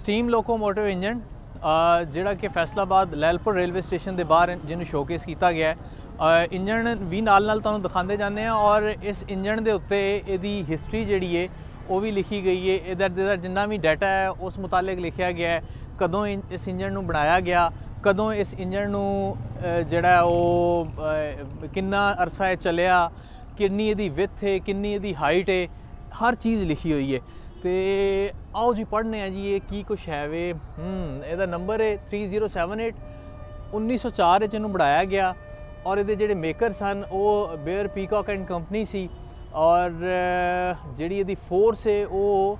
Steam locomotive engine ਅ, ਜਿਹੜਾ ਕਿ Faisalabad Lyallpur railway station ਦੇ ਬਾਹਰ ਜਿਹਨੂੰ ਸ਼ੋਕੇਸ ਕੀਤਾ ਗਿਆ ਹੈ। ਇੰਜਨ ਵੀ ਨਾਲ ਨਾਲ ਤੁਹਾਨੂੰ ਦਿਖਾਉਂਦੇ ਜਾਂਦੇ ਆ ਔਰ ਇਸ ਇੰਜਨ ਦੇ ਉੱਤੇ ਇਹਦੀ ਹਿਸਟਰੀ ਜਿਹੜੀ ਹੈ ਉਹ ਵੀ ਲਿਖੀ ਗਈ ਹੈ ਇਹਦਾ ਇਹਦਾ ਜਿੰਨਾ ਵੀ ਡਾਟਾ ਹੈ ਉਸ ਮੁਤਾਲਿਕ ਲਿਖਿਆ ਗਿਆ ਹੈ ਕਦੋਂ ਇਨ- ਇਸ ਇੰਜਨ ਨੂੰ ਬਣਾਇਆ ਗਿਆ ਕਦੋਂ ਇਸ ਇੰਜਨ ਨੂੰ ਜਿਹੜਾ ਉਹ ਕਿੰਨਾ ਅਰਸਾ ਇਹ ਚੱਲਿਆ ਕਿੰਨੀ ਇਹਦੀ ਵਿੱਥ ਹੈ ਕਿੰਨੀ ਇਹਦੀ ਹਾਈਟ ਹੈ ਹਰ ਚੀਜ਼ ਲਿਖੀ ਹੋਈ ਹੈ ਤੇ ਆਓ ਜੀ, ਪੜ੍ਹਨੇ ਆ ਜੀ, ਇਹ ਕੀ ਕੁਛ ਹੈ ਵੇ? ਹੂੰ, ਇਹਦਾ ਨੰਬਰ ਹੈ 3078 1904 ਵਿੱਚ ਇਹਨੂੰ ਬਣਾਇਆ ਗਿਆ। ਔਰ ਇਹਦੇ ਜਿਹੜੇ ਮੇਕਰ ਸਨ ਉਹ ਬੇਅਰ ਪੀਕਾਕ ਐਂਡ ਕੰਪਨੀ ਸੀ। ਔਰ ਜਿਹੜੀ ਇਹਦੀ ਫੋਰਸ ਹੈ, ਉਹ